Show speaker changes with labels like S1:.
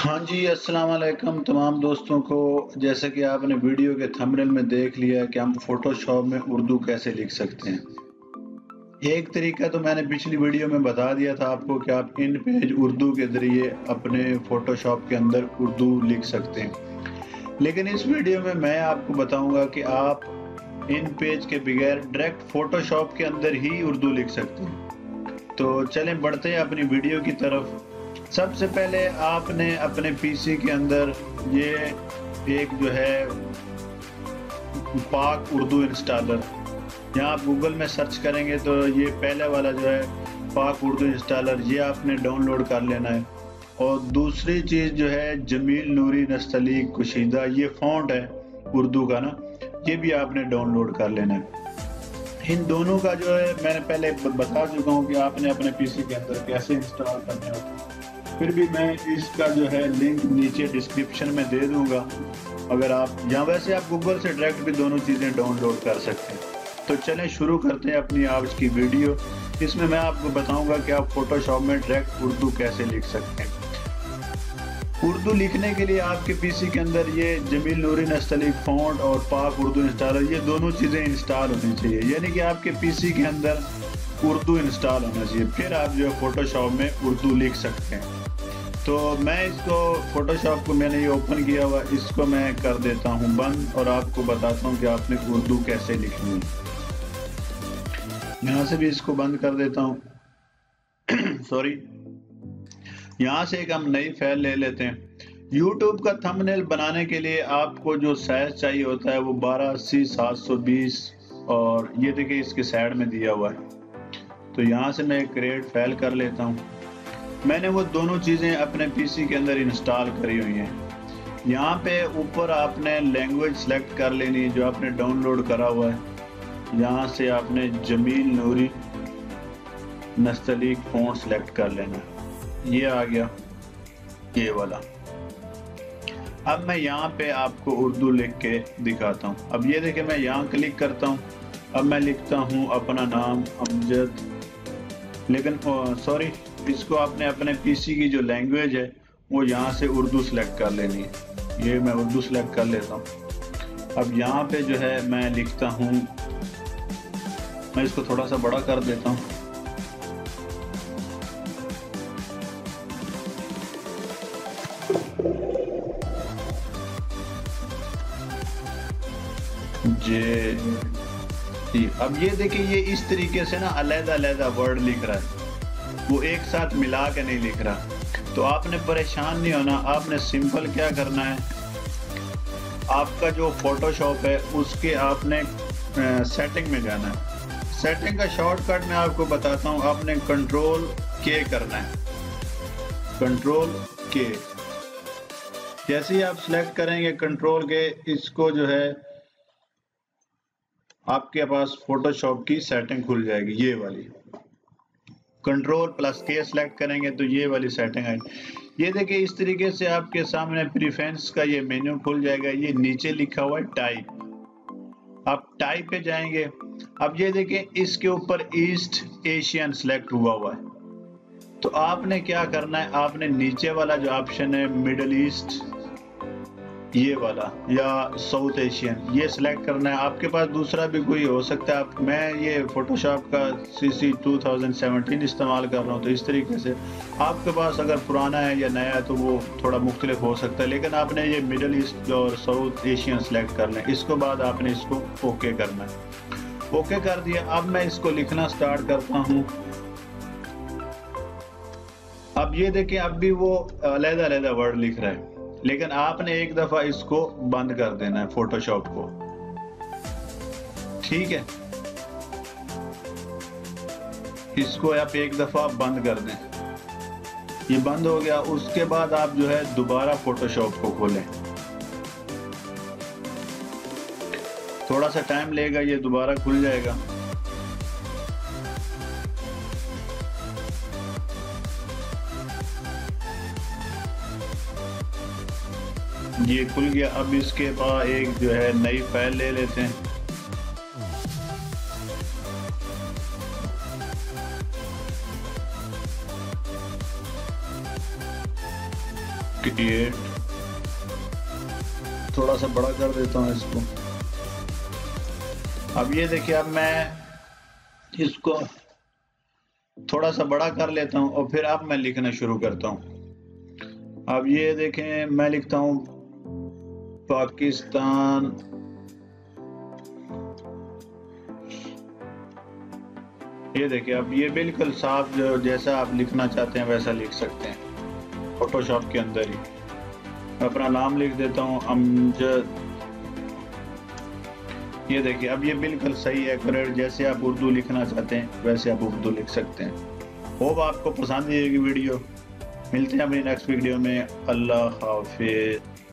S1: हाँ जी, अस्सलाम वालेकुम। तमाम दोस्तों को जैसे कि आपने वीडियो के थंबनेल में देख लिया कि हम फोटोशॉप में उर्दू कैसे लिख सकते हैं। एक तरीका तो मैंने पिछली वीडियो में बता दिया था आपको कि आप इन पेज उर्दू के ज़रिए अपने फ़ोटोशॉप के अंदर उर्दू लिख सकते हैं। लेकिन इस वीडियो में मैं आपको बताऊँगा कि आप इन पेज के बगैर डायरेक्ट फ़ोटोशॉप के अंदर ही उर्दू लिख सकते हैं। तो चलें, बढ़ते हैं अपनी वीडियो की तरफ़। सबसे पहले आपने अपने पीसी के अंदर ये एक जो है पाक उर्दू इंस्टॉलर। यहाँ आप गूगल में सर्च करेंगे तो ये पहले वाला जो है पाक उर्दू इंस्टॉलर, ये आपने डाउनलोड कर लेना है। और दूसरी चीज़ जो है जमील नूरी नस्तली कुशीदा, ये फॉन्ट है उर्दू का ना, ये भी आपने डाउनलोड कर लेना है। इन दोनों का जो है, मैंने पहले बता चुका हूँ कि आपने अपने पीसी के अंदर कैसे इंस्टॉल करना है। फिर भी मैं इसका जो है लिंक नीचे डिस्क्रिप्शन में दे दूँगा। अगर आप, या वैसे आप गूगल से डायरेक्ट भी दोनों चीज़ें डाउनलोड कर सकते हैं। तो चलें, शुरू करते हैं अपनी आज की वीडियो इसमें मैं आपको बताऊँगा कि आप फोटोशॉप में डायरेक्ट उर्दू कैसे लिख सकते हैं। उर्दू लिखने के लिए आपके पीसी के अंदर ये जमील नूरी नस्तली फॉन्ट और पाक उर्दू इंस्टॉलर ये दोनों चीज़ें इंस्टॉल होनी चाहिए। यानी कि आपके पीसी के अंदर उर्दू इंस्टॉल होना चाहिए। फिर आप जो है फोटोशॉप में उर्दू लिख सकते हैं। तो मैं इसको फोटोशॉप को मैंने ये ओपन किया हुआ, इसको मैं कर देता हूँ बंद और आपको बताता हूँ कि आपने उर्दू कैसे लिखनी है। यहाँ से भी इसको बंद कर देता हूँ। सॉरी यहाँ से एक हम नई फ़ाइल ले लेते हैं। YouTube का थंबनेल बनाने के लिए आपको जो साइज़ चाहिए होता है वो बारह अस्सी, सात सौ बीस और ये देखिए इसके साइड में दिया हुआ है। तो यहाँ से मैं क्रिएट फ़ाइल कर लेता हूँ। मैंने वो दोनों चीज़ें अपने पीसी के अंदर इंस्टॉल करी हुई हैं। यहाँ पे ऊपर आपने लैंग्वेज सेलेक्ट कर लेनी है जो आपने डाउनलोड करा हुआ है। यहाँ से आपने जमील नूरी नस्तलीक फ़ोन सेलेक्ट कर लेना। ये आ गया, ये वाला। अब मैं यहाँ पे आपको उर्दू लिख के दिखाता हूँ। अब ये देखे मैं यहाँ क्लिक करता हूँ। अब मैं लिखता हूँ अपना नाम, अमजद, लेकिन सॉरी इसको आपने अपने पीसी की जो लैंग्वेज है, वो यहाँ से उर्दू सेलेक्ट कर लेनी है। ये मैं उर्दू सेलेक्ट कर लेता हूँ। अब यहाँ पे जो है मैं लिखता हूँ। मैं इसको थोड़ा सा बड़ा कर देता हूँ। जे अब ये देखिए, ये इस तरीके से ना अलहदा वर्ड लिख रहा है। वो एक साथ मिला के नहीं लिख रहा। तो आपने परेशान नहीं होना, आपने सिंपल क्या करना है? आपका जो फोटोशॉप है, उसके आपने सेटिंग में जाना है। सेटिंग का शॉर्टकट मैं आपको बताता हूँ, आपने कंट्रोल के करना है। कंट्रोल के जैसे ही आप सिलेक्ट करेंगे कंट्रोल के इसको जो है, आपके पास फोटोशॉप की सेटिंग खुल जाएगी, ये वाली। कंट्रोल प्लस के सेलेक्ट करेंगे तो ये वाली सेटिंग आई। ये देखिए, इस तरीके से आपके सामने प्रीफेंस का ये मेन्यू खुल जाएगा। ये नीचे लिखा हुआ है टाइप आप टाइप पे जाएँगे। अब ये देखिए, इसके ऊपर ईस्ट एशियन सेलेक्ट हुआ हुआ है। तो आपने क्या करना है? आपने नीचे वाला जो ऑप्शन है मिडल ईस्ट ये वाला, या साउथ एशियन ये सिलेक्ट करना है। आपके पास दूसरा भी कोई हो सकता है। आप, मैं ये फोटोशॉप का सी सी टू इस्तेमाल कर रहा हूँ तो इस तरीके से। आपके पास अगर पुराना है या नया है तो वो थोड़ा मुख्तलिफ़ हो सकता है। लेकिन आपने ये मिडल ईस्ट और साउथ एशियन सेलेक्ट करना है इसको बाद आपने इसको ओके करना है। ओके कर दिया। अब मैं इसको लिखना स्टार्ट करता हूँ। अब ये देखिए अब भी वो अलहदा अलहदा वर्ड लिख रहा है। लेकिन आपने एक दफ़ा इसको बंद कर देना है फोटोशॉप को। ठीक है? इसको आप एक दफ़ा बंद कर दें। ये बंद हो गया, उसके बाद आप जो है दोबारा फोटोशॉप को खोलें। थोड़ा सा टाइम लेगा, ये दोबारा खुल जाएगा। ये खुल गया। अब इसके बाद एक जो है नई फ़ाइल ले लेते हैं। क्रिएट थोड़ा सा बड़ा कर देता हूँ इसको। अब ये देखिए, अब मैं इसको थोड़ा सा बड़ा कर लेता हूँ और फिर अब मैं लिखना शुरू करता हूँ। अब ये देखें, मैं लिखता हूँ पाकिस्तान। ये देखिए अब ये बिल्कुल साफ़ जो जैसा आप लिखना चाहते हैं, वैसा लिख सकते हैं। फोटोशॉप के अंदर ही। मैं अपना नाम लिख देता हूँ, अमजद। ये देखिए, अब ये बिल्कुल सही है करेक्ट जैसे आप उर्दू लिखना चाहते हैं, वैसे आप उर्दू लिख सकते हैं। होप आपको पसंद आएगी वीडियो। मिलते हैं अपनी नेक्स्ट वीडियो में। अल्लाह हाफिज।